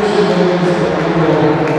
Christus